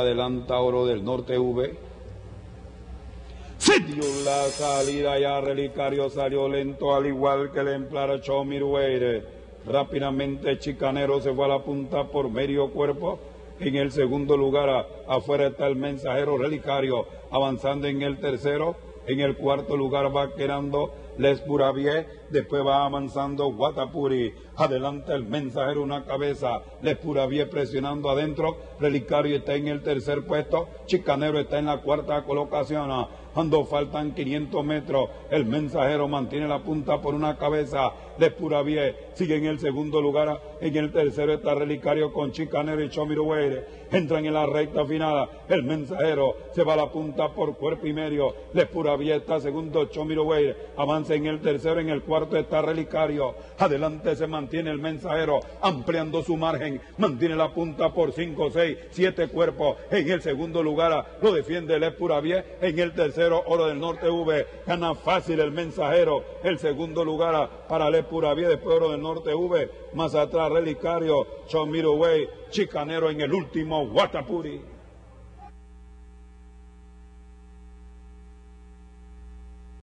Adelanta Oro del Norte V. La salida ya Relicario salió lento al igual que el emplara Chomirueire. Rápidamente Chicanero se fue a la punta por medio cuerpo. En el segundo lugar afuera está el mensajero Relicario avanzando en el tercero. En el cuarto lugar va quedando Les Puravier, después va avanzando Guatapuri, adelante el mensajero una cabeza, Les Puravier presionando adentro, Relicario está en el tercer puesto, Chicanero está en la cuarta colocación, cuando faltan 500 metros, el mensajero mantiene la punta por una cabeza, Les Puravier sigue en el segundo lugar, en el tercero está Relicario con Chicanero y Chomirueire, entran en la recta final, el mensajero se va a la punta por cuerpo y medio, Les Puravier está segundo, Chomirueire avanza en el tercero, en el cuarto está Relicario. Adelante se mantiene el mensajero, ampliando su margen, mantiene la punta por 5, 6, 7 cuerpos. En el segundo lugar lo defiende el. En el tercero, Oro del Norte V. Gana fácil el mensajero. El segundo lugar para el Vie, después Oro del Norte V. Más atrás, Relicario, Chomiro Chicanero en el último, Guatapuri.